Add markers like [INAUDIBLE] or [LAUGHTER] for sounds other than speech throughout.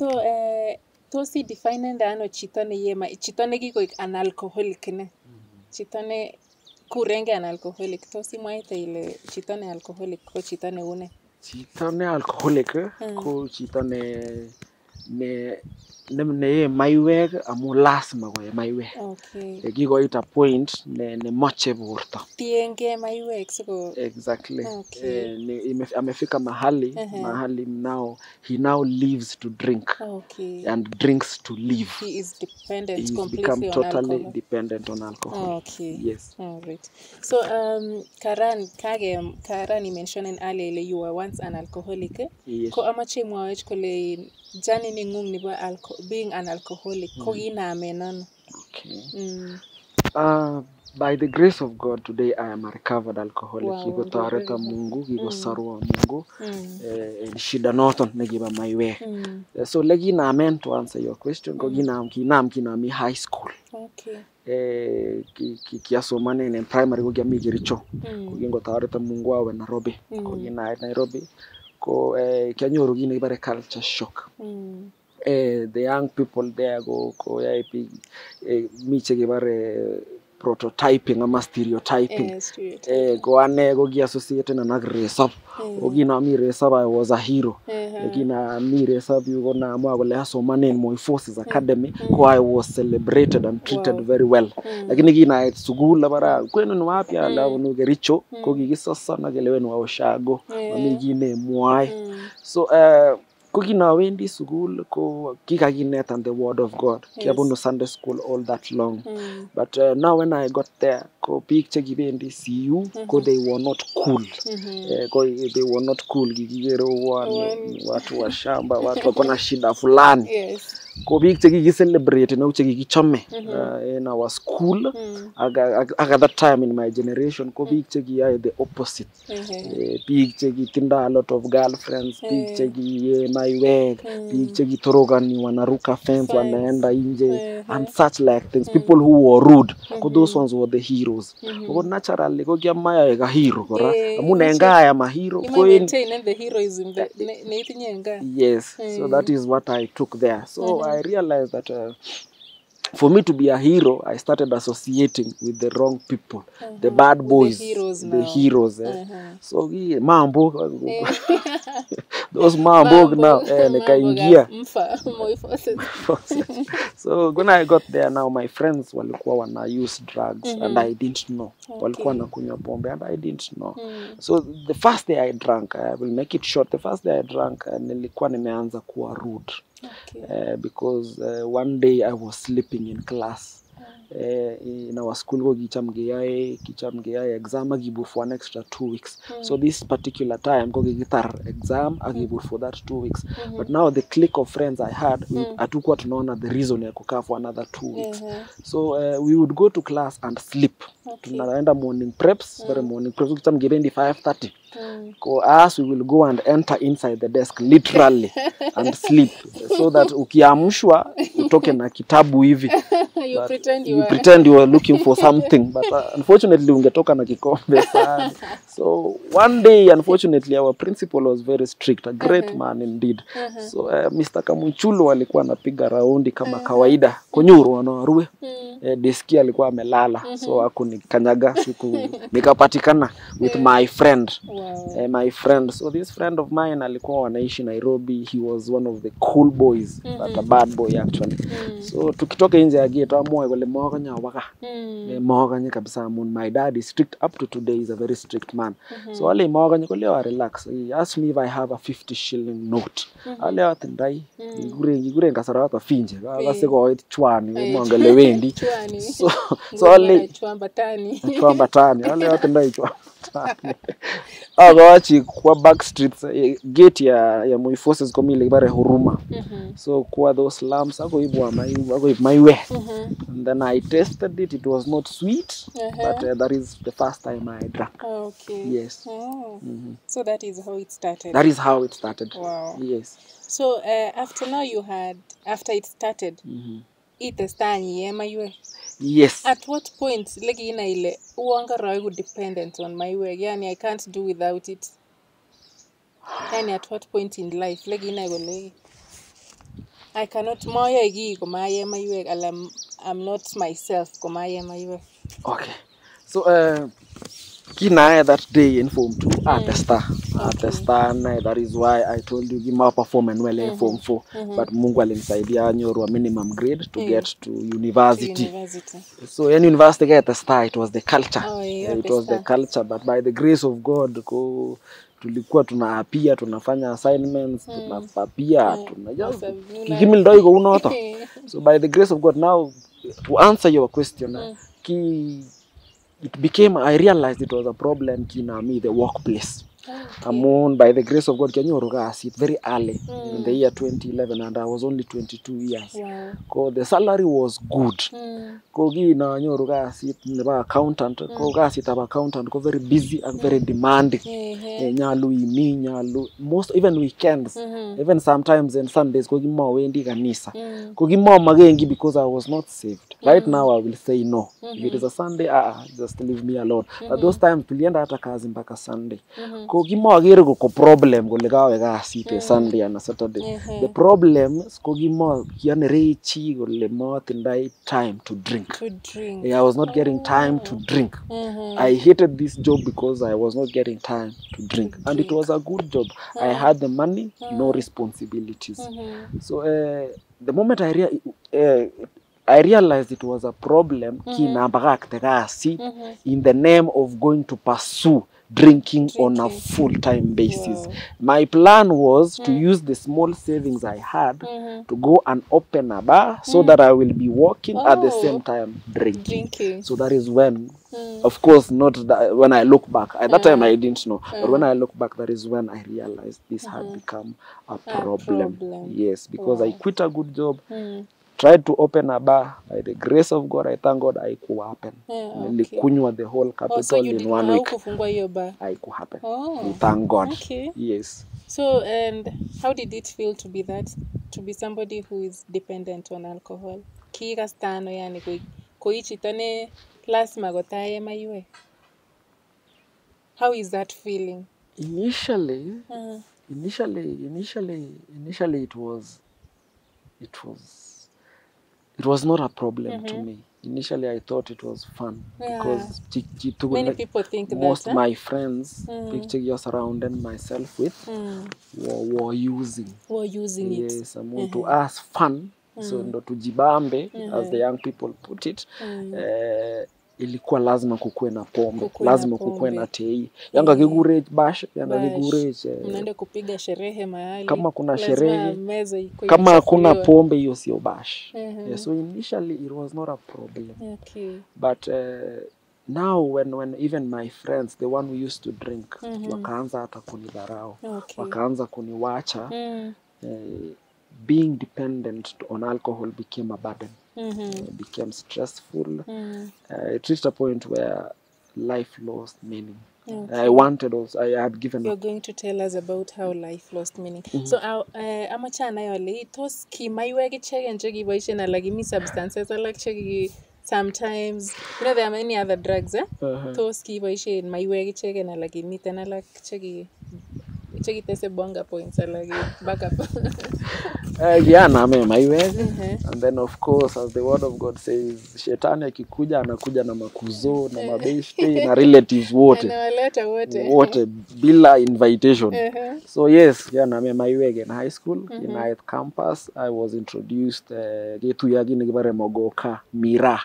So eh, tos idefinen ano chito ne yema chito nekikoik analcoholic ne chito ne kurenge an analcoholic tos imwaite ile chito ne alcoholic ko chito neune chito ne alcoholic Mm. ko chito ne ne ne neye maiwek amu lazima koye maiwek. Okay. Kikoit a point ne nemoche borto. Tiengee maiwek siko. Exactly. Okay. eh, amefika mahali Ehe. mahali now he now lives to drink. Okay. And drinks to live. He is dependent he's completely become on totally alcohol. dependent on alcohol. Okay. Yes. All right. So, um, Karan, kage, Karan, you mentioned earlier you were once an alcoholic. Yes. Ko amache mwawech kole journey ning'ung nebo alco being an alcoholic ko kinaamen ano? okay Mm. Uh, by the grace of God today I am a recovered alcoholic. Wow, Kikotoreta mungu good. mm. kikosorwa Mungu Mm. eh, en shida noton negiba maiwek. Mm. Eh, So lekinamen to answer your question ko kinam kinam kinami high school. Okay. Eh, ki- ki- kiasomanen en primary ko kiami Kericho. Ko Mm. kingotoreta Mungu awe Nairobi. Ko Mm. kinait Nairobi ko eh, kianyoru kit nekibore culture shock. Mm. Eh, the young people there go go biik eh, mi chekibore prototyping ama stereotyping. Eh, street. eh, ko ane ko kiassociatenan ak resop ko kinami resop I was a hero. Eh, kinami resop yu ko naamua kole asomanen Moi Forces Academy ko I was celebrated and treated Wow. very well. Mm. lakini kinait sukul abara kwenu ni wapi ala bunu Kericho ko kikisoson ak na wenu wa Ushago Eh. mami kit nemwoe Mm. so uh, ko kinawendi sukul ko kikakinetan the word of god Yes. kiabunu sunday school all that long Mm. but uh, now when i got there ko biik chekibendi cu ko they were not cool mm -hmm. uh, ko they were not cool kikikere watu wa shamba watu [LAUGHS] wako na shida fulani Yes. Ko biik chekikicelebrate nau chekikichome uh, in our school Mm. ak ak- ak at that time in my generation ko biik chekiyoe the opposite. Biik che biik chekitindo a lot of girlfriends biik Eh. chekiye maiwek Mm. biik chekitorogani wanaruka fence wanaenda nje Eh, and such like things. People who were rude ko those ones were the heroes. Ko naturally ko kiamayoe ka hero kora? Eh, amu imache- ya ma hero ko in the heroism ne- itinye en yes so Mm. that is what i took there. So i realized that uh, for me to be a hero i started associating with the wrong people the Uh-huh. the bad boys the heroes the heroes eh. Uh-huh. so yeah, mambo Eh. [LAUGHS] those mambo now eh, nikaingia [LAUGHS] so when i got there now my friends walikuwa wana use drugs mm -hmm. and i didn't know okay. walikuwa nakunywa pombe and i didn't know Mm. so the first day i drank i will make it short the first day i drank uh, nilikuwa nimeanza kuwa rude Okay. uh, because uh, one day i was sleeping in class in our school ko kicham keyoe kicham keyoe exam for an extra two weeks. So this particular time ko kikitar exam for that two weeks. But now the click of friends i had mm. hatukuwa tunaona the reason ya kukaa for another two weeks. Mm -hmm. so uh, we would go to class and sleep. Okay. tunaenda morning preps very morning preps kicham kibendi 530 Mm. ko us we will go and enter inside the desk literally and [LAUGHS] sleep. So that ukiamshwa utoke na kitabu hivi [LAUGHS] [LAUGHS] you pretend you you are. pretend you are looking for [LAUGHS] something but uh, unfortunately ungetoka na kikombe [LAUGHS] sana so one day unfortunately our principal was very strict a great uh -huh. man indeed uh -huh. so uh, Mr. Kamunchulo alikuwa anapiga raundi kama uh -huh. kawaida konyuru wanawarue -huh. eh, deski alikuwa amelala so akunikanyaga siku nikapatikana with uh -huh. my friend Wow. eh, my friend so this friend of mine alikuwa wanaishi nairobi he was one of the cool boys uh -huh. but a bad boy actually uh -huh. so tukitoka nje ya gate amoe kole mokonya waka Mm. Eh, mokonye kabisa amun my dad is strict. Up to today is a very strict man. Mm -hmm. so ale mokonye kole wa relax. He asked me if i have a 50 shilling note. Mm -hmm. ale atindai. Kikuren kikuren kasarato finje. Kase koit chwani mongele wendi. [LAUGHS] So so ale ale tani chwambatani. chwambatani ale atindai chwambatani [LAUGHS] akoachi kwa back streets eh, gate ya ya Moi Forces komi ile bare huruma Mhm. so kwa those lamps akoibwa my akoib mm -hmm. and then I tasted it. It was not sweet, Uh-huh. but uh, that is the first time I drank. Okay. Yes. Oh. Mhm. So that is how it started. That is how it started. Wow. Yes. So uh, after now you had after it started Mhm. itestanyi ema yue. Yes. At what point like ina ile roigu dependent on my work yani I can't do without it. Yani at what point in life like ina gole I cannot mayoe kii komaye maiwek ala I'm not myself komaye maiwek. okay so uh, kinae that day in form 2 atesta atesta okay. that is why i told you gima perform and well in form 4 but mungu alinisaidia nyorwa minimum grade to Mm. get to university. To University. so any university getesta it was the culture. Oh, yeah, it was the culture but by the grace of god ko tulikuwa tunaapia tunafanya assignments tunapapia tuna just Sasa, kikimildoi kounoto so by the grace of god now to answer your question Mm. ki it became i realized it was a problem kina uh, me the workplace amun by the grace of god kianyoru kasit very early mm. in the year 2011 and i was only 22 years yeah. ko the salary was good Mm. ko kinanyoru kasit nebo accountant ko kasitab accountant ko very busy and mm. very demanding mm -hmm. Eh, nyalu imi nyalu most even weekends mm -hmm. even sometimes and sundays ko kimowendi kanisa Mm. ko kimomakengi because i was not saved mm. right now i will say no mm -hmm. if it is a sunday ah, just leave me alone mm -hmm. but those times tulienda hata kazi mpaka sunday Mhm. Ko kimokere ko problem kole kawe kasit mm. sunday ana Saturday saturday -hmm. the problem ko kimo kianere chi kole motindoi time to drink To drink. I was not getting time to drink. Mhm. I hated this job because I was not getting time to drink. And it was a good job. I had the money, no responsibilities. Mhm. So uh, the moment I, rea- uh, I realized it was a problem, kinabagakte kasi Mhm. in the name of going to pursue drinking, on a full-time basis. Yeah. My plan was mm. to use the small savings I had mm -hmm. to go and open a bar so mm. that I will be working oh. at the Oh. same time drinking. Drinking. So that is when, Mm. of course, not that when I look back. At that mm. time, I didn't know, Mm. but when I look back, that is when I realized this -hmm. had become a problem. a problem. Yes, because wow. I quit a good job, Mm. Tried to open a bar. By the grace of God, I thank God, haikuhappen. Yeah, okay. Nilikunywa the whole capital Oh, so in one week. kufungua hiyo bar. Haikuhappen. Oh. I thank God. Okay. Yes. So and how did it feel to be that to be somebody who is dependent on alcohol? Kikastano yani koi koi chito ne lazima kotaye maiwek. How is that feeling? Initially, Uh, -huh. initially initially initially it was it was it was not a problem mm -hmm. to me initially i thought it was fun Yeah. because many like people think most that. Huh? my friends Mm. picture you're surrounding myself with Mm. were, were using Were using yes, it. yes I want to us fun mm. so ndo tujibambe as the young people put it Mm. eh, ilikuwa lazima kukuwe na pombe Kukuwe lazima kukuwe na tei yanga kigure bash yanga kigure unaenda kupiga sherehe mahali. Kama kuna sherehe, kama hakuna pombe hiyo sio bash uh -huh. yeah, so initially it was not a problem Okay. but uh, now when, when even my friends the one who used to drink Mhm. wakaanza hata kunidharau Okay. wakaanza kuniwacha Mm. uh, being dependent on alcohol became a burden Mhm. uh, became stressful mm -hmm. uh, it reached a point where life lost meaning Okay. i wanted also i had given You're up going to tell us about how life lost meaning. Mm -hmm. So uh, uh, amache anai ale tos kimaiwek icheken chekiboisien ala kimi substances alak cheki sometimes you know there are many other drugs eh? Uh-huh. tos kiboisien maiwek icheken ala I alak cheki chekitese bonga points [LAUGHS] eh Mhm. and then of course as the word of god says shetani akikuja anakuja na makuzo na mabeshte [LAUGHS] na relatives wote Anawaleta wote. wote bila invitation Ehe. so yes iwege in high school in ninth campus i was introduced uh, mogoka mira.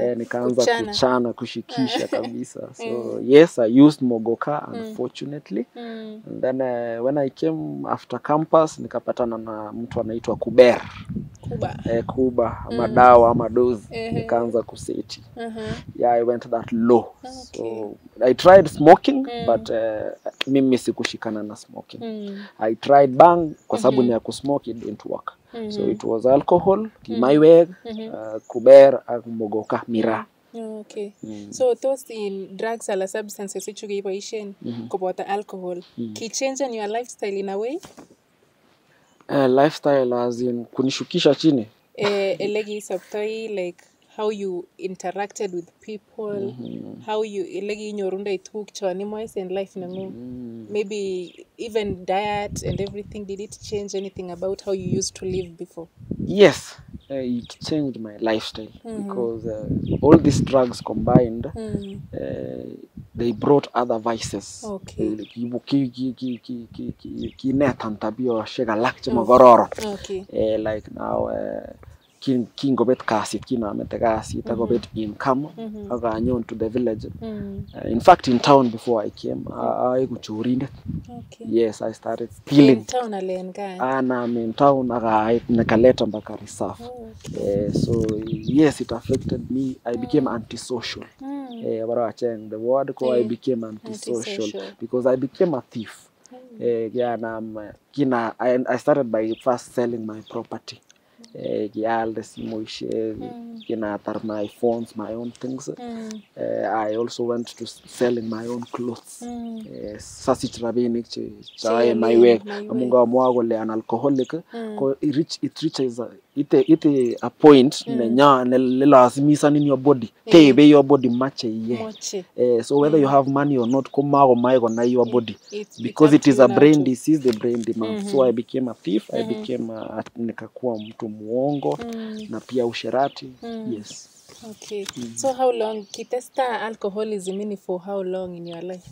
Eh, nikaanza Kuchana. kuchana kushikisha [LAUGHS] kabisa so yes i used mogoka unfortunately Mm. and then uh, when i came after campus nikapatana na mtu anaitwa kuber Kuba. eh, kuba ama dawa ama dozi Ehe. nikaanza kuseti Uh-huh. yeah i went that low Okay. so i tried smoking but uh, mimi sikushikana na smoking Mm. i tried bang kwa sababu ni ya kusmoke it didn't work so Mhm. it was alcohol kimaiweg uh, kuber ak mogoka mira okay. Mm. So those in drugs ala substances ichu kiboisien koboto alcohol mm. kichangen your lifestyle in a way uh, lifestyle as in kunishukisha chini eh, ele kisobtoi like how you interacted with people mm -hmm. how you like inyorunda tuguk chon and in life nangu Mm. -hmm. maybe even diet and everything did it change anything about how you used to live before Yes, uh, it changed my lifestyle mm -hmm. because uh, all these drugs combined, mm. -hmm. uh, they brought other vices. Okay. Uh, kiibu- ki- ki- ki- ki- ki- ki- kinetan tabioshek alak chemokororon. okay Eh, like now uh, kingobet kasit kinamete kasit akobet income Mhm. akanyon to the village. Mm. uh, in fact in town before i came aeku chorindet. Okay. Yes i started stealing. anam in town akait nikaleta mpaka reserve. Oh, okay. uh, so yes it affected me. I became antisocial. Mm. uh, baro acheng the word ko i became antisocial, Antisocial. because i became a thief. Eh, yeah, eh, kina I, I started by first selling my property eh, kialde simoishek Mm. kinatar my phones my own things Mm. eh, i also went to selling my own clothes Mm. eh, sasich rabinik che Che chae yemen, maiwek amu ngamwa kole an alcoholic Mm. ko it reach, it reaches a, ite, ite a point Mm. nenya nelazimisan your body Yeah. keibe your body mache iye uh, eh, so whether you have money or not komakomai konai your body It's because it is a brain disease the brain demand so Mhm. i became a thief i Mhm. became a, nikakuwa mtu muongo Mm. na pia usherati. Mm. yes. Okay. Mm. so how long kitesta alcoholism ni for how long in your life?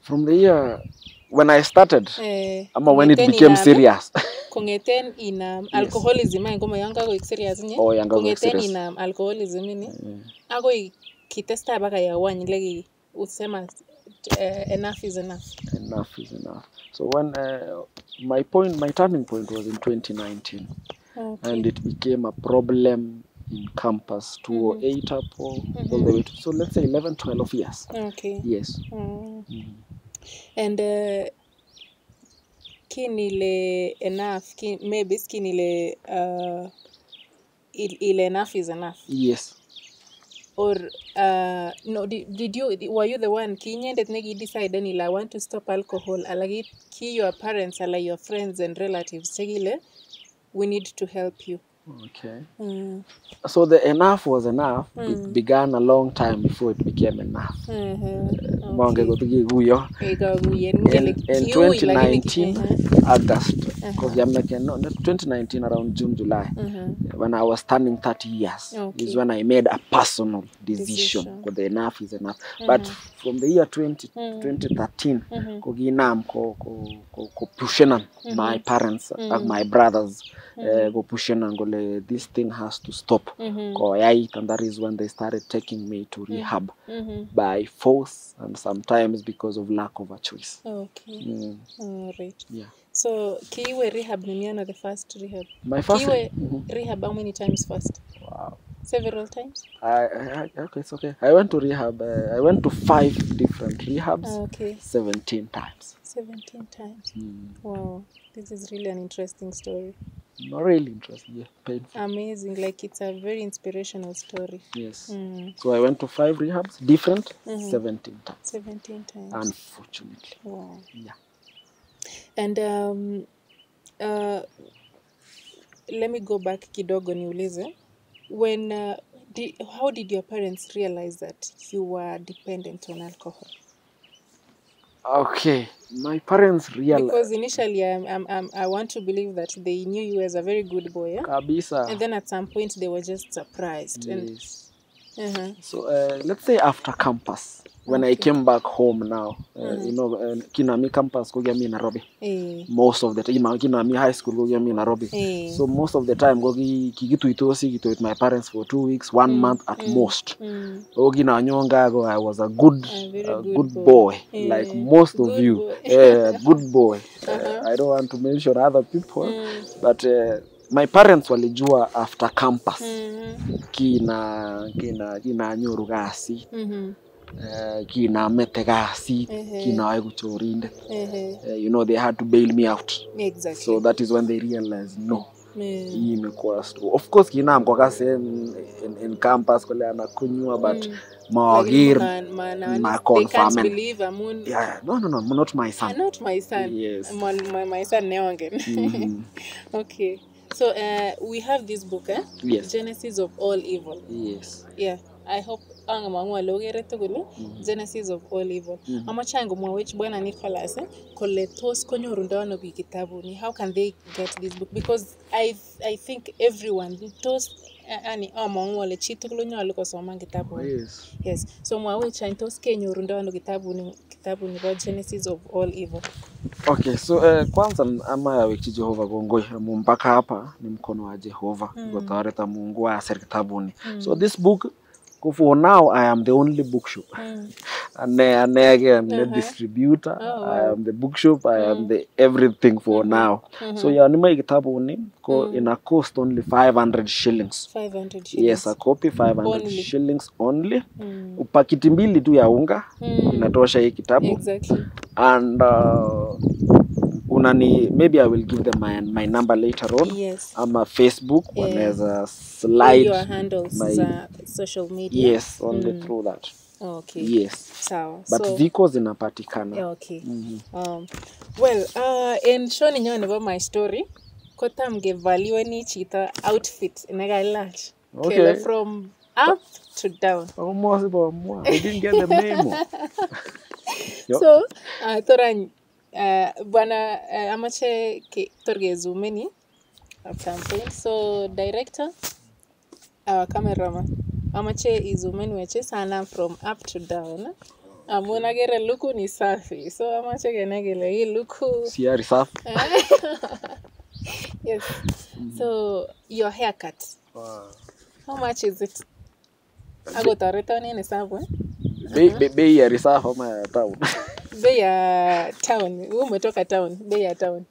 From the year when i started eh, ama when it became inam- serious. [LAUGHS] kong'eten inam alcoholism ay ngoma yon kakoik serious inye? Oh, kong'eten inam alcoholism ini yeah. akoi kitesta baka ya yawany leki usema uh, enough is enough. Enough is enough. So when uh, my point my turning point was in 2019 okay. and it became a problem in campus 208 up all the way to so let's say 11 12 years okay. yes Mm. Mm. and uh, kinile enough ki, maybe skinile uh, il, ile enough is enough yes or uh, no did, did you were you the one kinyendet nekidecide ile i want to stop alcohol ala ki, your parents ala your friends and relatives chekile we need to help you okay mm. so the enough was enough Mm. it began a long time before it became enough uh-huh. monge kotikikuyo in, ngele in kiui lakini 2019 uh-huh. august because no 2019 around june july Uh-huh. when i was turning 30 years Okay. is when i made a personal decision because the enough is enough but from the year 20, Mm. 2013 Mhm. kokinam ko, ko, ko, pushenan my parents ak my brothers eh, ko pushenan kole this thing has to stop mm -hmm. koyait and that is when they started taking me to rehab mm -hmm. by force and sometimes because of lack of a choice Okay. mm. Alright. yeah So kiiwe rehab niniano the first rehab? my first Kiiwe -hmm. rehab how many times first? wow Several times? I, I, okay, it's okay. I went to rehab. Uh, I went to five different rehabs, Okay. 17 times. 17 times. Mm. Wow. This is really an interesting story. Really interesting, yeah, painful. Amazing. Like it's a very inspirational story. Yes. Mm. So I went to five rehabs, different, Mhm. 17 times. 17 times. Unfortunately. wow. Yeah. And um, uh, let me go back kidogo niulize. When uh, di, how did your parents realize that you were dependent on alcohol? Okay. My parents realized. Because initially, I'm, I'm, I'm, I want to believe that they knew you as a very good boy, yeah? Kabisa. and then at some point they were just surprised. yes. And Uh-huh. So uh, let's say after campus, when okay. I came back home now, uh, mm-hmm. you know, uh, Kinami campus kogia mi Nairobi. eh, Most of the time, Kinami high school kogia mi Nairobi. eh, So most of the time kogi kigituitosi kito with my parents for two weeks, one Mm, month at mm, most. mm, O kinanyonga ko I was a good, A uh, good good boy. boy, Eh, like most good of you. boy. Yeah, good boy. [LAUGHS] Uh-huh. Uh, I don't want to mention other people, mm, but uh, my parents walijua after campus. Kina kina kina kinanyoru gasi kina uh, kinamete kasit Ehe. kinaeku chorindet ehe, uh, you know they had to bail me out. Exactly. so that is when they realized no. Eh, hii imekuwa of course kinam kokase in, in, in campus kole anakunywa but Mm. Lakini mawager ma- ma- na- ma they can't confirmen. believe amun yeah, no no no not my Ah, son not my son. Yes. My, my, my son neongen -hmm. [LAUGHS] okay So uh, we have this book, eh? Yes. Genesis of all evil. Yes. Yeah. I hope angamang'u ale okere tugul Mhm. Genesis of all evil. Mhm. Amache any komwowech bwana Nicholas eh, kole tos konyorundo ano biik kitabuni how can they get this book because I, I think everyone tos yani among'u ale chitugul konyolu kosoman kitabuni Yes. yes so mwawech any tos kenyorundo ano kitabuni kitabuni bo Genesis of all evil Okay, so uh, kwanza ama yawechi Jehova gongoi amu mpaka hapa ni mkono wa Jehova Mm. gotareta Mungu asir kitabuni. Mm. So this book ko for now I am the only bookshop. mm. [LAUGHS] Ane anege am the Uh-huh. distributor. Oh, I am the bookshop. I am Mm. the everything for Mhm. now. -hmm. So ya nima kitabuni ko Mm. ina cost only 500 shillings. 500 shillings. Yes, a copy 500 Only. shillings only. mm. Pakiti mbili tu ya unga Mm. inatosha hii kitabu exactly and uh, unani maybe I will give them my, my number later on yes ama Facebook Yeah. wanaweza slide your handles my- za social media yes only Mm. through that okay yes sawa but so ziko zinapatikana Okay. okay -hmm. um, well uh, en show ninyo nebo my story kotam kevaliweni chito outfit nekailach Okay. kele from up to down Almost about more. I didn't get the memo. [LAUGHS] [LAUGHS] So uh, torany uh, bwana uh, amache ke, tor kezumeni after I'm so director our cameraman amache izumeni weche sana from up to down. Amun akere luku ni safi. So amache kenai kele hii luku. Siari safi. [LAUGHS] yes. So your haircut. How much is it? Akotoreton en hesabu eh? Bei ya risafu ama ya town? [LAUGHS] bei ya town Wewe umetoka town bei ya town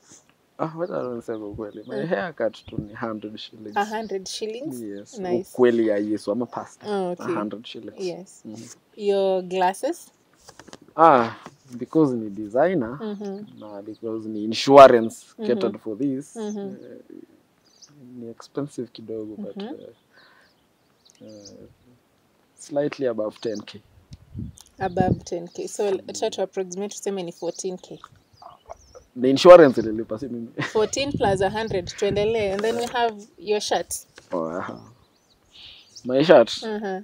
Ah, wacha niseme ukweli. My haircut tu ni 100 shillings. a hundred shillings Yes. Nice. Ukweli ya Yesu ama past Oh, okay. 100 shillings. yes Mhm. your glasses Ah, because ni designer Mhm. na because ni insurance Mhm. catered for this mm -hmm. uh, ni expensive kidogo mm -hmm. but uh, uh, slightly above 10k above 10k so try to approximate tuseme ni 14k the insurance ililipa si mimi? [LAUGHS] 14 plus 100 tuendelee and then we have your shirt oh, uh -huh. my shirt? Uh-huh.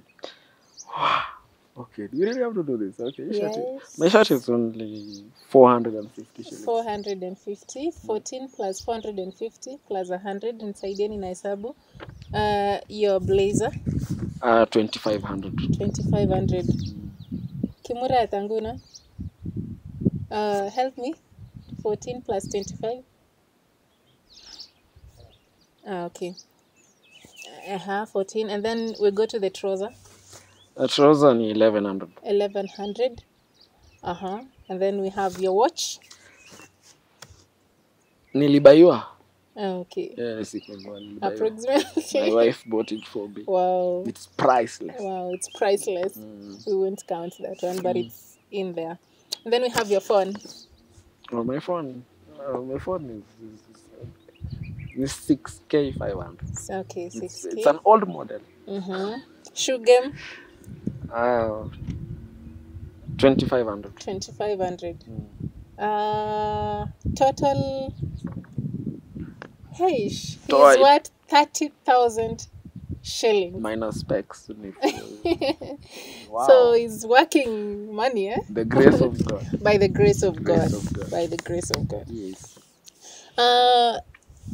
[SIGHS] okay do you really have to do this? Okay yes. shirt is- my shirt is only 450 shillings. 450 14 plus 450 plus 100 nisaidieni na hesabu. Uh, your blazer? Uh, 2500 2500 kimura nguno. uh, help me. 14 plus 25 ah, okay. Uh-huh, 14 and then we go to the trouser. A trouser ni 1100 1100 uh-huh and then we have your watch. Nilibaiwa Okay. Yeah, sikununua, nilibaiwa. my wife. bought it for me. Wow. It's priceless. Wow it's priceless. Mm. we won't count that one but it's in there. And then we have your phone. Oh, my phone, my phone is, is, is six k five hundred. So, okay 6k it's an old model. mm-hmm. shoe game? Uh, twenty five hundred. uh total hey he's Toy. what 30000 shillings Minus specs. [LAUGHS] wow. so he's working money eh? the grace of God. [LAUGHS] by the grace of Grace god of God. by the grace of god Yes. uh,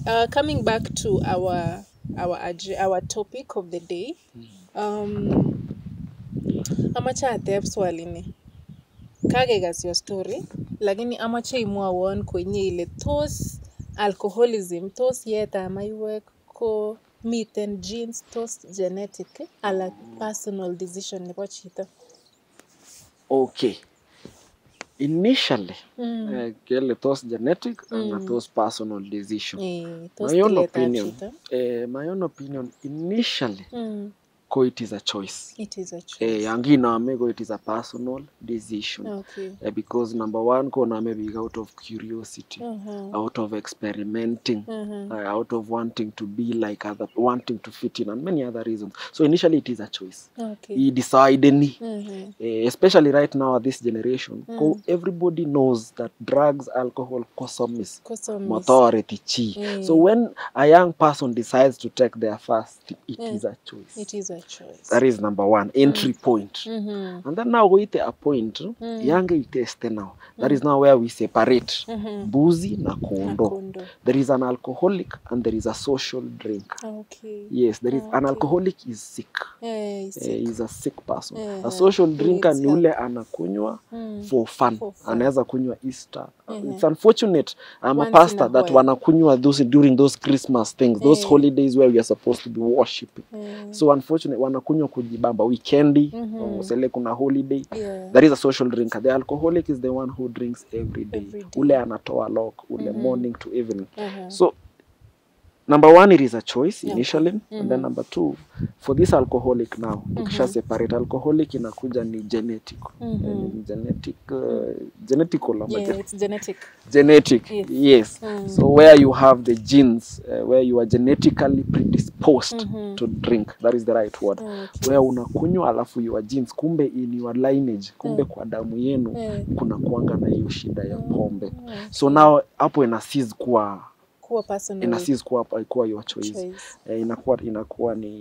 uh coming back to our our our topic of the day um amacha ateb swali ni your story lakini amache imwawon kwenye ile tos alcoholism tos yeetab maiwek ko miten genes tos genetic ala personal decision nebo chito Okay. Initially, mm. uh, kele tos genetic mm. ana tos personal decision. eh, tos My own opinion. Uh, my own opinion. Initially, mm. Ko it is a choice It is a choice. eh, yangi name ko it is a personal decision Okay. eh, because number one ko name big out of curiosity Uh-huh. out of experimenting Uh-huh. uh, out of wanting to be like other wanting to fit in and many other reasons so initially it is a choice Okay. he decide any Uh-huh. eh, especially right now at this generation Mm. ko everybody knows that drugs alcohol kosomis motority chi Mm. so when a young person decides to take their first it Mm. is a choice It is a choice. that is number one entry mm. point Mm-hmm. and then now goite a point Mm. yange iteste now that is now where we separate Mm-hmm. buzi na kondo there is an alcoholic and there is a social drink. Okay. yes there is okay. an alcoholic is sick Yeah, he's sick. Uh, he's a sick person Yeah, a social drinker ni ule anakunywa Mm. for fun For fun. anaweza kunywa easter Yeah. it's unfortunate I'm Once a pastor a that wanakunywa those during those christmas things those Eh. holidays where we are supposed to be worshiping Yeah. so unfortunate wanakunywa kujibamba weekendi mm -hmm. sele kuna holiday yeah. that is a social drinker the alcoholic is the one who drinks every day, Every day. ule anatoa lock ule Mhm. morning to evening mm -hmm. so number one it is a choice initially Okay. -hmm. and then Mhm. number two for this alcoholic now mm ukisha Mhm. separate alcoholic inakuja ni genetic mm -hmm. genetic uh, genetical yeah, gen- it's genetic. genetic Yes. yes, Mm. so where you have the genes uh, where you are genetically predisposed mm -hmm. to drink that is the right word Okay. where unakunywa alafu your genes kumbe in your lineage kumbe Mm. kwa damu yenu Mm. kuna kuanga na hiyo shida ya pombe Mm. so now hapo ina kuwa Kuwa personal ina cease kuwa kuwa your choice choice. eh, inakuwa inakuwa ni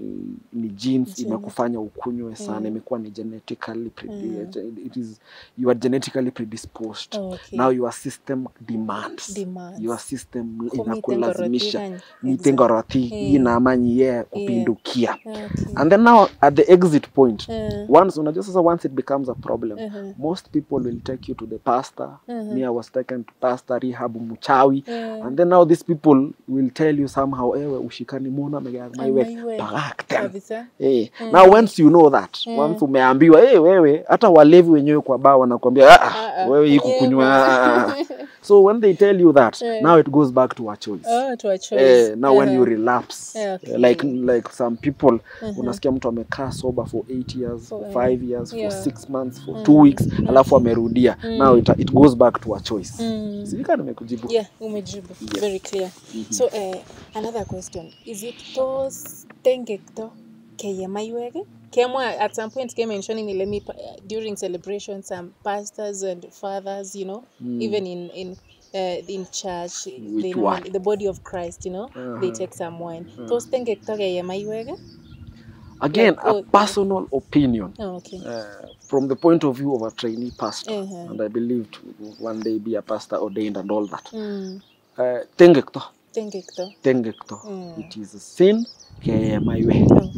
ni genes Gene. imekufanya ukunywe sana Mm. imekuwa ni genetically Mm. it is you are genetically predisposed Okay. now your system demands Demands. your system inakulazimisha ngorothi nitengorothi ye yeah, kupindukia yeah. Okay. and then now at the exit point yeah. once unajua sasa once it becomes a problem uh -huh. most people will take you to the pastor uh -huh. me i was taken to pastor rehab mchawi yeah. and then now these people will tell you somehow ewe ushikani megmaiwe pagakten kabisa. Eh, Mm. now once you know that Mm. once umeambiwa hey, wewe hata walevi wenyewe kwa baa wanakuambia "Ah, Ah, ah. wewe hii kukunywa ah, ah." [LAUGHS] so when they tell you that yeah. now it goes back to a choice Oh, to a choice. Eh, now when Uh-huh. you relapse yeah, okay. eh, like like some people Mhm. unasikia mtu amekaa sober for 8 years for For, 5 years yeah. for 6 months for Mm. 2 weeks alafu amerudia Mm. now it, it goes back to a choice Mm. sijui kama nimekujibu Yeah, umejibu. Yes. Very clear. So, uh, another question. Is it tos tengekto keye maiwek? Kemwa at some point came mentioning ile mi pa- during celebrations some pastors and fathers, you know, Mm. even in in uh, in church, With wine. the body of Christ, you know, Uh-huh. they take some wine. Tos tengekto keye maiwek? again Like, a oh, personal opinion Oh, okay. uh, from the point of view of a trainee pastor uh -huh. and i believe to one day be a pastor ordained and all that Mm. Uh, tengekto Tengekto. tengekto Mm. it is a sin keyemaiwe mm.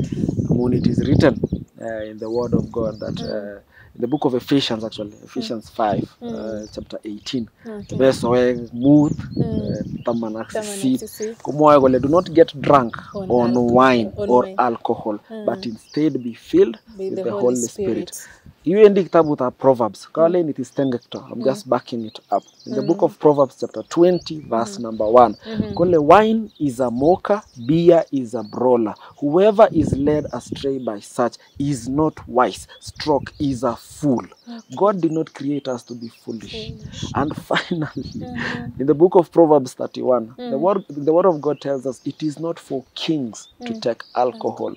moon it is written uh, in the word of god that uh, in the book of ephesians actually ephesians 5 mm. uh, chapter 18 Okay. besoe muth mood tamana si Taman sisit sisi. kole do not get drunk On on, wine on or wine. alcohol Mm. but instead be filled be with the the Holy holy Spirit. Spirit iwendi kitabu ta proverbs. Kalen mm. it is tengekto i'm just mm. backing it up. In the book mm. of proverbs chapter 20 verse number 1 Mhm. kole wine is a mocker beer is a brawler. Whoever is led astray by such is not wise. Stroke is a fool. God did not create us to be foolish. And [LAUGHS] finally Mhm. in the book of proverbs 31 the word the word of god tells us it is not for kings to take alcohol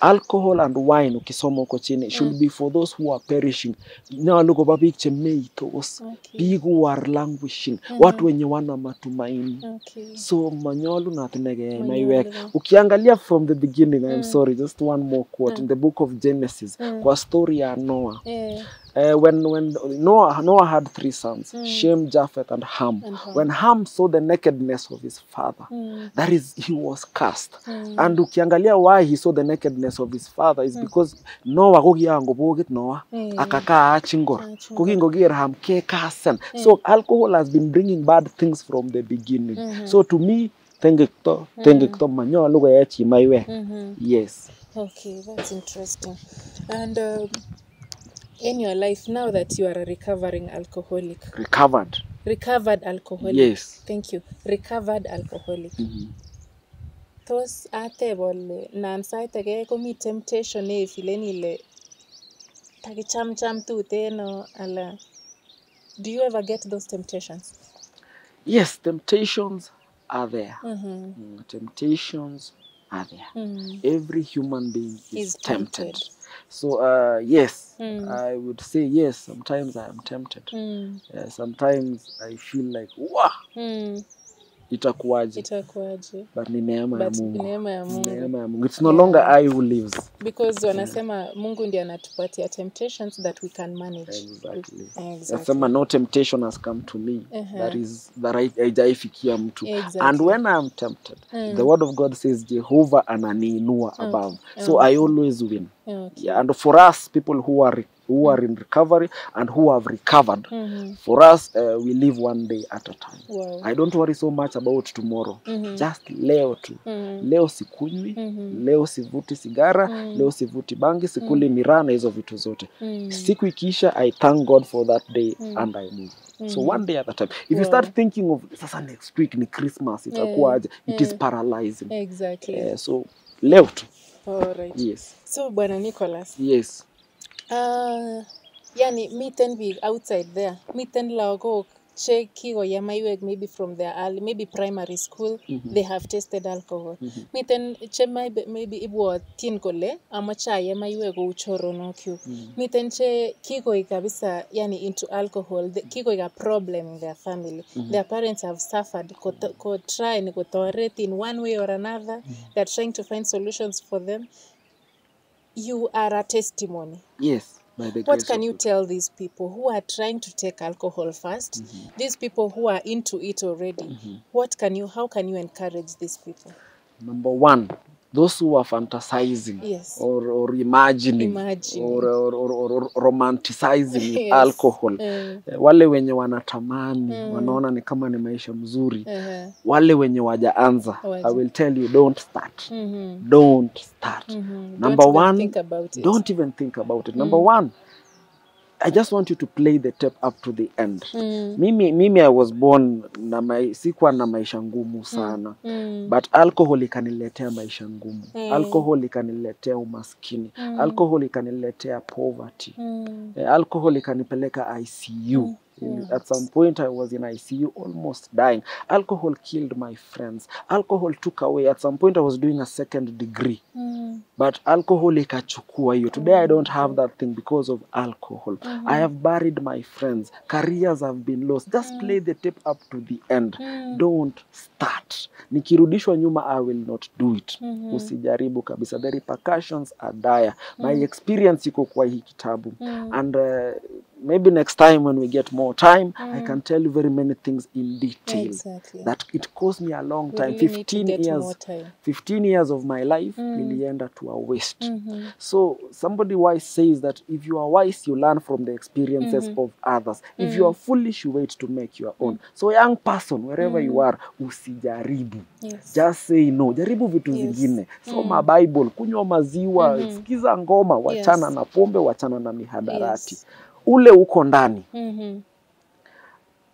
alcohol and wine ukisoma huko chini should be for those who are perishing. Nyolu koba biik chemeitos Okay. biik who are languishing. Watu wenye wana matumaini. Okay. so manyolu natinege Manyolu, maiwek yeah. ukiangalia from the beginning i'm sorry just one more quote. In the book of genesis kwa story ya noah. Yeah. Uh, when when Noah Noah had three sons, mm. Shem, Japheth, and Ham. And Ham. When Ham saw the nakedness of his father, Mm. that is, he was cast. Mm. And ukiangalia why he saw the nakedness of his father is mm. because Noah kokiango bokit Noah Mm. akakaa achingor Achingor. kokingoker Ham kekasen. So alcohol has been bringing bad things from the beginning. Mm -hmm. So to me tengekto tengekto manyolu koyee chi maiwek. Mhm. Yes. Okay, that's interesting. And um, in your life, now that you are a recovering alcoholic, Recovered. recovered alcoholic. Yes. Thank you. Recovered alcoholic. mm -hmm. tos ateb ole nan sait age komi temptation neifilen ile takichamcham tuteno ala do you ever get those temptations yes temptations are there mm Mm, temptations are there Mm. -hmm. every human being is, Is tempted. tempted. So uh, yes Mm. i would say yes sometimes i am tempted Mm. uh, sometimes i feel like wa Mm. Itakuwaje? Itakuwaje? But ni neema ya mungu. neema ya Ni mungu. neema ya mungu. It's no longer i who lives. Because wanasema mungu ndiye anatupatia temptations that we can manage. Exactly. Exactly. nasema no temptation has come to me. Uh-huh. that is that haijaifikia mtu. Exactly. and when i am tempted Mm. the word of god says jehova ananiinua above. So Okay. i always win. Okay. yeah, and for us people who are who are in recovery and who have recovered Mm -hmm. for us uh, we live one day at a time Wow. i don't worry so much about tomorrow Mm -hmm. just leo tu Mm -hmm. leo sikunywi -hmm. leo sivuti sigara Mm. -hmm. leo sivuti bangi sikuli mm miraa na hizo vitu zote Mm. -hmm. siku ikiisha i thank god for that day Mm. -hmm. and i move so Mhm. one day at a time if you start thinking of sasa next week ni christmas itakuwa yeah. it is Mm. paralyzing exactly Uh, so leo tu Alright. yes so bwana nicholas yes uh, yani miten biik outside there miten lagok che kikoye maiwek maybe from their early maybe primary school mm -hmm. they have tested alcohol mm -hmm. miten che maybe, maybe ibwotyin kole amache aye maiwek kou choronokyuk mm -hmm. miten che kikoik kabisa yani into alcohol the, kikoik a problem in their family mm -hmm. their parents have suffered kot- kotry ni kotoret in one way or another mm -hmm. they're trying to find solutions for them you are a testimony. Yes what can you tell these people who are trying to take alcohol 1st these people who are into it already. Mm -hmm. what can you how can you encourage these people? Number one those who are fantasizing Yes. or, or imagining, Imagining. Or, or, or, or romanticizing [LAUGHS] Yes. alcohol Eh, wale wenye wanatamani mm. wanaona ni kama ni maisha mzuri uh -huh. wale wenye wajaanza Waja. i will tell you don't start mm -hmm. don't start mm -hmm. number Don't even one it. don't even think about it number one i just want you to play the tape up to the end. Mm, mimi mimi i was born na mai, sikuwa na maisha ngumu sana. Mm, but alcohol ikaniletea maisha ngumu. Mm. alcohol ikaniletea umaskini. Mm. alcohol ikaniletea poverty. Mm, Eh, alcohol ikanipeleka icu In- at some point i was in icu almost dying. Alcohol killed my friends. Alcohol took away. At some point i was doing a second degree. Mm, but alcohol ikachukua hiyo. Today mm. i don't have that thing because of alcohol. Mm -hmm. i have buried my friends. Careers have been lost. Just mm. play the tape up to the end. Mm. don't start. Nikirudishwa nyuma i will not do it. Mhm. usijaribu kabisa. The repercussions are dire. My experience iko kwa hii kitabu. Mm. and uh, maybe next time when we get more time mm. i can tell you very many things in detail Exactly. that it cost me a long time really 15 years time. 15 years of my life Mm. nilienda to a waste Mm -hmm. so somebody wise says that if you are wise you learn from the experiences mm -hmm. of others if you are foolish you wait to make your own so young person wherever you are usijaribu Yes. just say no jaribu vitu Yes. zingine soma bible kunywa maziwa Mhm. sikiza ngoma wachana Yes. na pombe wachana na mihadarati Yes. Ule uko ndani mm -hmm.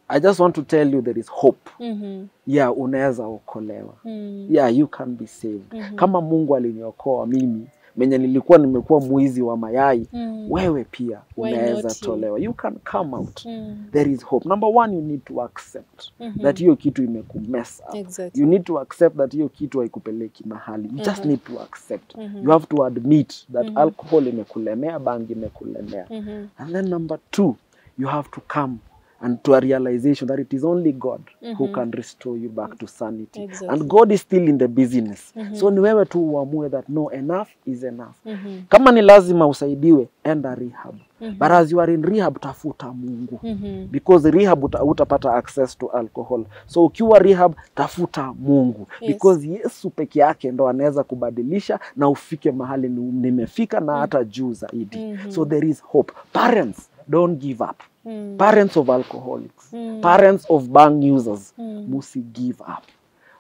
i just want to tell you there is hope Mm -hmm. yeah unaweza okolewa Mm. -hmm. yeah you can be saved Mm -hmm. kama mungu aliniokoa mimi menye nilikuwa nimekuwa mwizi wa mayai Mm. wewe pia unaweza tolewa you can come out Mm. there is hope number one you need to accept mm -hmm. that hiyo kitu imekumess up Exactly. you need to accept that hiyo kitu haikupeleki mahali you just Mhm. need to accept mm -hmm. you have to admit that mm -hmm. alcohol imekulemea bangi imekulemea mm -hmm. and then number two you have to come and to a realization that it is only god mm -hmm. who Mhm. can restore you back to sanity Exactly. and god is still in the business -hmm. so ni wewe tu uamue that no enough is enough mm -hmm. kama ni lazima usaidiwe enda rehab mm -hmm. but as you are in rehab tafuta mungu mm -hmm. because rehab uta- utapata access to alcohol so ukiwa rehab tafuta mungu Yes. because yesu peke yake ndo anaweza kubadilisha na ufike mahali ni- nimefika na hata juu zaidi mm -hmm. so there is hope parents don't give up Mm. parents of alcoholics. Mm. parents of bang users. Mm. musi give up.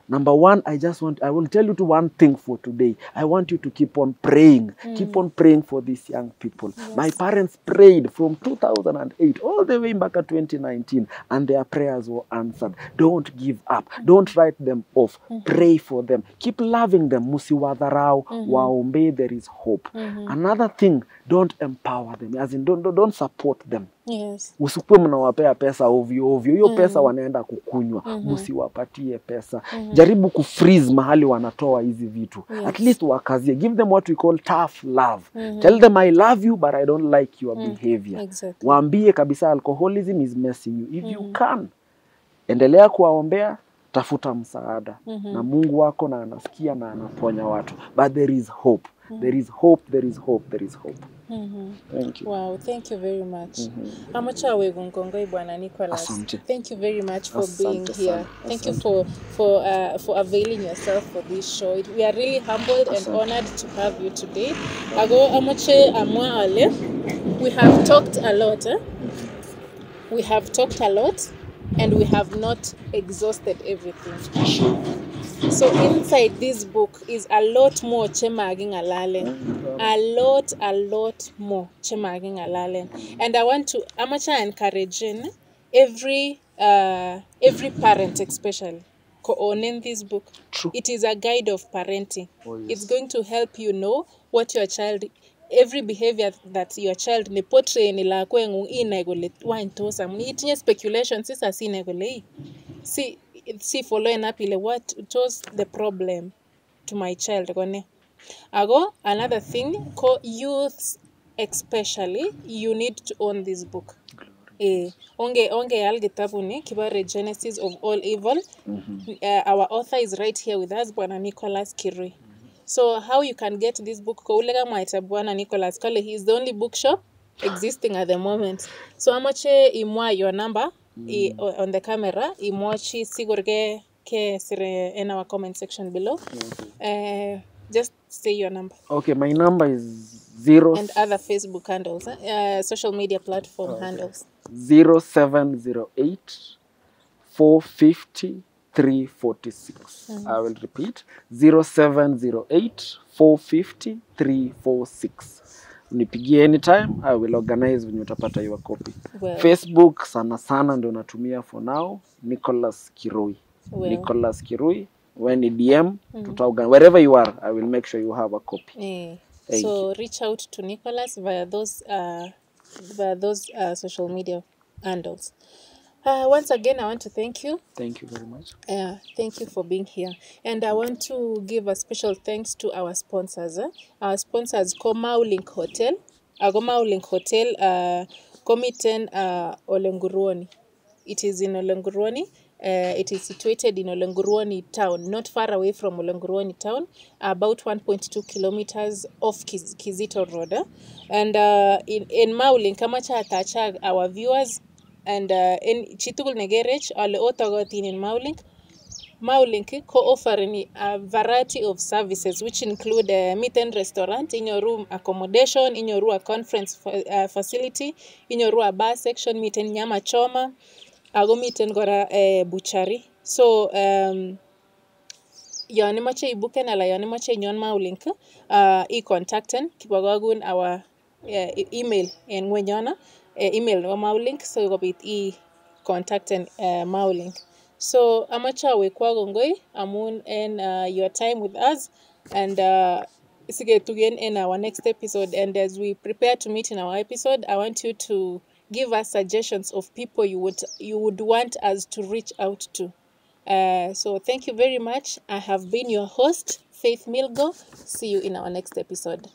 Number one i just want i will tell you to one thing for today. I want you to keep on praying. Keep on praying for these young people. My parents prayed from 2008 all the way back at 2019 and their prayers were answered. Don't give up. Don't write them off. Pray for them. Keep loving them. Musiwadharau waombe there is hope. Another thing don't empower them as in don't, don't support them Yes. usikuwe mnawapea pesa ovyo ovyo hiyo pesa wanaenda kukunywa mm -hmm. msiwapatie pesa mm -hmm. jaribu kufreeze mahali wanatoa hizi vitu yes. at least wakazie give them what we call tough love mm -hmm. tell them i love you but i don't like your mm. behavior Exactly. waambie kabisa alcoholism is messing you if mm -hmm. you can endelea kuwaombea tafuta msaada mm -hmm. na mungu wako na anasikia na anaponya watu but there is hope mm -hmm. there is hope there is hope there is hope Mm -hmm. thank you Wow, thank you very much. Amachawe Gungongoi Bwana Nicholas. Asante. Thank you very much for Asante being sana. here. Thank you for for uh, for availing yourself for this show. We are really humbled Asante. and honored to have you today. Ago Amache Amwa Ale, we have talked a lot. Eh? We have talked a lot and we have not exhausted everything. So inside this book is a lot more chemaging alale. A lot, a lot more chemaging alale. And I want to amateur encouraging every uh, every parent especially co-owning this book. True. It is a guide of parenting. Oh, yes. It's going to help you know what your child every behavior that your child ni portray ni lakwengu inai kole wany tos amun itinye speculation sisa sinai kole "Ii, si si following up ile what tos the problem to my child kone? Ago another thing ko youth especially you need to own this book. Eh, onge onge al kitabu ni kibare genesis of all evil. Uh, our author is right here with us bwana nicholas kirui so how you can get this book koule kamwaita bwana nicholas kale he is the only bookshop existing at the moment. So amoche imwa your number i, on the camera imwachi sigor ke ke sire in our comment section below. Uh, just say your number. Okay, my number is zero and other facebook handles uh, social media platform okay. handles. Zero seven zero eight four fifty three Mm. six. I will repeat zero seven zero eight four fifty three four six. Nipigie anytime, I will organize when utapata your copy. well, Facebook sana sana ndio natumia for now, Nicholas Kirui. well. Nicholas Kirui. When ni DM, mm. tutaorgan- wherever you are, I will make sure you have a copy. Mm. Thank so reach out to Nicholas via those uh, via those uh, social media handles. Uh, once again, I want to thank you. Thank you very much. Uh, thank you for being here. And I want to give a special thanks to our sponsors. Eh? Our sponsors, Komau Link Hotel. Uh, Komau Link Hotel, uh, Komiten uh, Olenguruoni. It is in Olenguruoni. Uh, it is situated in Olenguruoni town, not far away from Olenguruoni town, about 1.2 kilometers off Kiz- Kizito Road. eh? And uh, in, in Maulink, Kamacha Atachag, our viewers, and uh, en chitugul negerech ale otogotin en Maulink. Maulink ko-offereni a variety of services which include uh, and restaurant, in your room accommodation, in your room a conference fa- uh, facility, in your room a bar section, and nyama choma, ako miten kora uh, butchery. So um, yon imoche ibuken ala yon imoche inyon Maulink uh, i-contacten kibokokun our uh, email en ngweny yono email nebo Maulink so kobit i-contacten uh, Maulink so amoche awekwa kongoi amun en uh, your time with us and uh, siketugen in our next episode and as we prepare to meet in our episode i want you to give us suggestions of people you would you would want us to reach out to uh, so thank you very much. I have been your host, Faith Milgo. See you in our next episode.